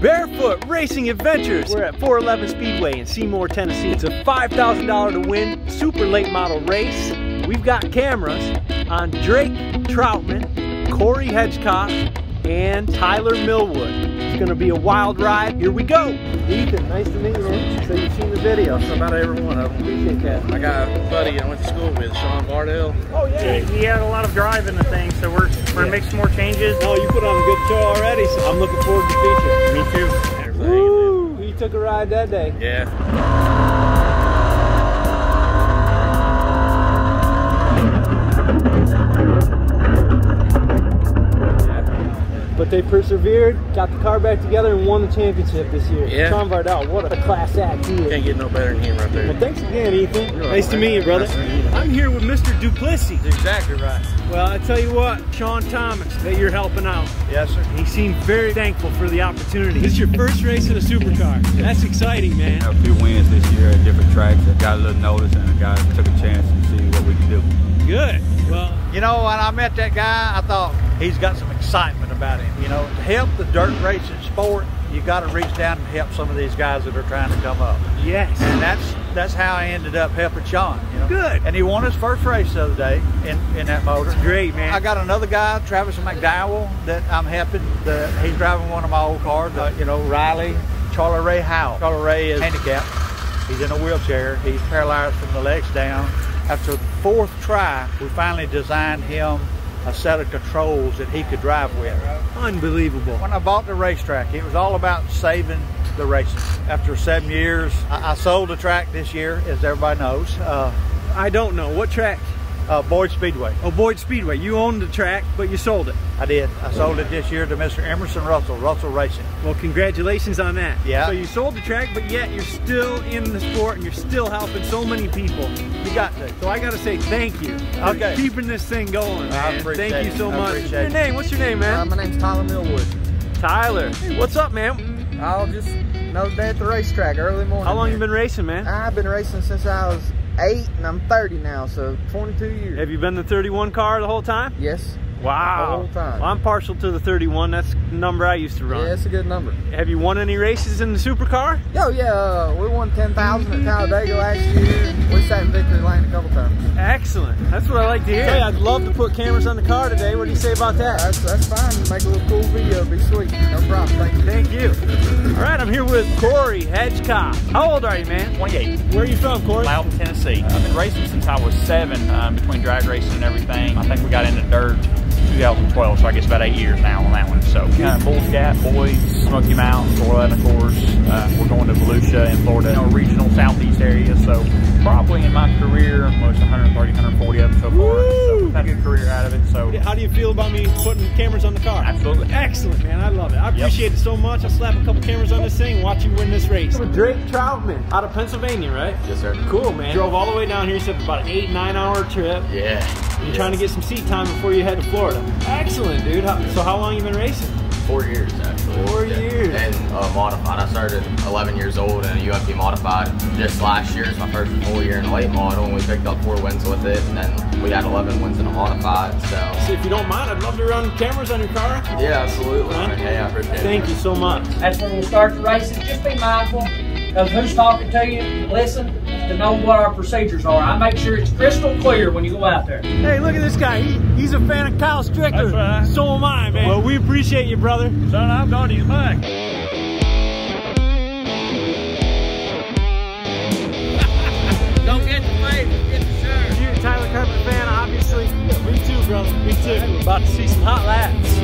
Barefoot Racing Adventures. We're at 411 Speedway in Seymour, Tennessee. It's a $5,000 to win super late model race. We've got cameras on Drake Troutman, Cory Hedgecock, and Tyler Millwood. It's gonna be a wild ride. Here we go. Ethan, nice to meet you, man. So you've seen the video. Just about every one of them. Appreciate that. I got a buddy I went to school with, Sean Vardell. Oh yeah. He had a lot of drive in the thing, so we're, we're Yeah. making some more changes. Oh, you put on a good show already, so I'm looking forward to the feature. Me too. Everything. Woo! You took a ride that day. Yeah. But they persevered, got the car back together, and won the championship this year. Yeah. Sean Vardell, what a class act he is. Can't get no better than him right Well, there. thanks again, Ethan. You're nice to meet you, brother. Nice you. I'm here with Mr. Duplessis. exactly right. Well, I tell you what, Sean Thomas, that you're helping out. Yes, sir. He seemed very thankful for the opportunity. This is your first race in a supercar. That's exciting, man. a few wins this year at different tracks. I got a little notice and the guys took a chance to see what we can do. Good. Well, You know, when I met that guy, I thought he's got some excitement about him. You know, to help the dirt racing sport, you got to reach down and help some of these guys that are trying to come up. yes. And that's that's how I ended up helping Sean. You know? Good. And he won his first race the other day in, in that motor. Great, man. I got another guy, Travis McDowell, that I'm helping. The, he's driving one of my old cars. Uh, you know, Riley, Charlie Ray Howell. Charlie Ray is handicapped. He's in a wheelchair. He's paralyzed from the legs down. After fourth try, we finally designed him a set of controls that he could drive with. Unbelievable. When I bought the racetrack, it was all about saving the races. After seven years, I, I sold the track this year, as everybody knows. Uh, I don't know. What track? Uh, Boyd Speedway. Oh, Boyd Speedway. You owned the track, but you sold it. I did. I sold it this year to Mr. Emerson Russell, Russell Racing. Well, congratulations on that. Yeah. So you sold the track, but yet you're still in the sport and you're still helping so many people. You got to. So I got to say thank you for Okay. keeping this thing going, I man. appreciate Thank you it. so I much. appreciate Your it. name? What's your name, man? Uh, my name's Tyler Millwood. Tyler. Hey, what's up, man? I'll just another day at the racetrack early morning. How long man. you been racing, man? I've been racing since I was eight, and I'm 30 now, so 22 years. Have you been the 31 car the whole time? Yes. Wow. The whole time. Well, I'm partial to the 31. That's the number I used to run. Yeah, it's a good number. Have you won any races in the supercar? Yo, yeah, uh, we won 10,000 at Talladega last year. We sat in victory lane a couple times. Excellent. That's what I like to hear. Hey, I'd love to put cameras on the car today. What do you say about that? That's that's fine. Make a little cool video. Be sweet. No problem. Thank you. Thank you. All right, I'm here with Cory Hedgecock. How old are you, man? 28, Where are you from, Cory? Loudon, Tennessee. I've been racing since I was seven, um, between drag racing and everything. I think we got into dirt 2012, so I guess about eight years now on that one. So, kind of Bulls Gap, Boys, Smoky Mountains, Florida, of course. Uh, we're going to Volusia in Florida, you know, regional southeast area. So, in my career, most 130, 140 of them so far. So, we've had a good career out of it. So, How do you feel about me putting cameras on the car? absolutely. Excellent, man. I love it. I appreciate it so much. I'll slap a couple cameras on this thing and watch you win this race. With Drake Troutman out of Pennsylvania, right? Yes, sir. Cool, man. Drove all the way down here. You said about an eight, nine hour trip. Yeah. You're trying to get some seat time before you head to Florida. Excellent, dude. How, so how long you been racing? Four years, actually. Four Yeah. years. And uh, modified. I started 11 years old in a UMP modified. Just last year is my first full year in a late model, and we picked up four wins with it. And then we had 11 wins in a modified. So, So if you don't mind, I'd love to run cameras on your car. yeah, absolutely. Huh? Hey, I appreciate it. Thank you so much. That's when we'll start the races. Just be mindful of who's talking to you. Listen to know what our procedures are. I make sure it's crystal clear when you go out there. Hey, look at this guy. He, he's a fan of Kyle Strickler. That's right. So am I, man. Well, we appreciate you, brother. Son, I'm going to you back. Don't get the favor, get the shirt. You're a Tyler Carpenter fan, obviously. me too, brother. Me too. We're about to see some hot laps.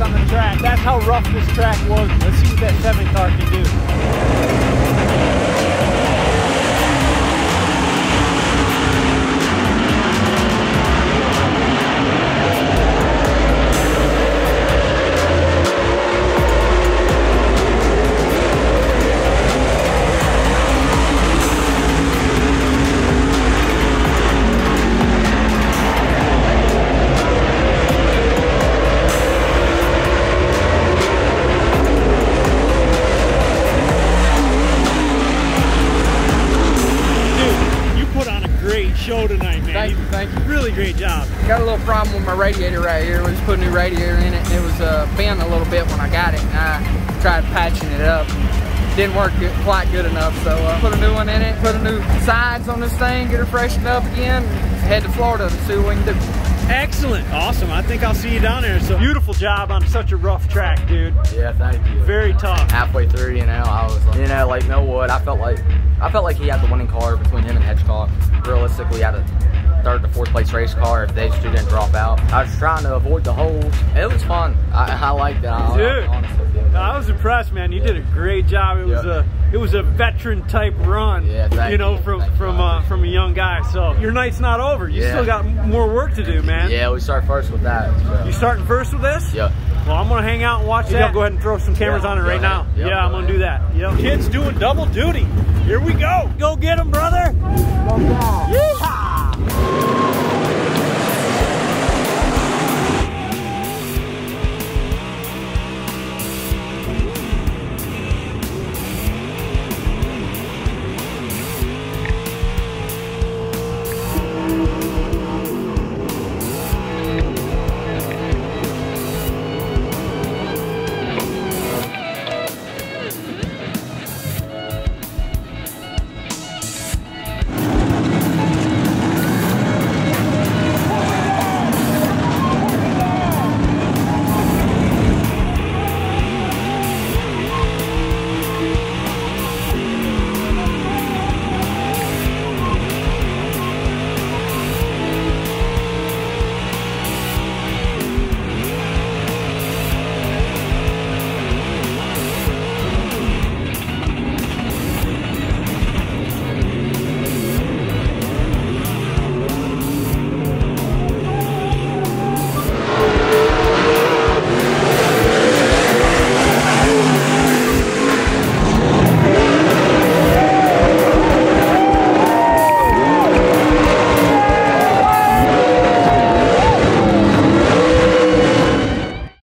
on the track. That's how rough this track was. Let's see what that seven car can do. Radiator right here. We just put a new radiator in it and it was uh, bent a little bit when I got it and I tried patching it up. Didn't work good, quite good enough, so uh, put a new one in it, put a new sides on this thing, get her freshened up again, head to Florida to see what we can do. Excellent. Awesome. I think I'll see you down there. So beautiful job on such a rough track, dude. Yeah, thank you. Very tough. halfway through, you know, I was, like, you know, like Millwood. I felt like, I felt like he had the winning car between him and Hedgecock. Realistically, had a third to fourth place race car if those two didn't drop out. I was trying to avoid the holes. It was fun. I, I liked it. I, Dude. honestly did. I was impressed, man. You did a great job. It was Yeah. a it was a veteran type run. Yeah, thank you know, you. from Thank you. from uh, from a young guy. So your night's not over. You Yeah. still got more work to do, man. Yeah, we start first with that. So. You starting first with this? Yeah. Well, I'm gonna hang out and watch that. Go ahead and throw some cameras Yeah, on it right ahead. now. Yeah, Yeah, go I'm gonna ahead. do that. Yep. Kids doing double duty. Here we go. Go get them, brother.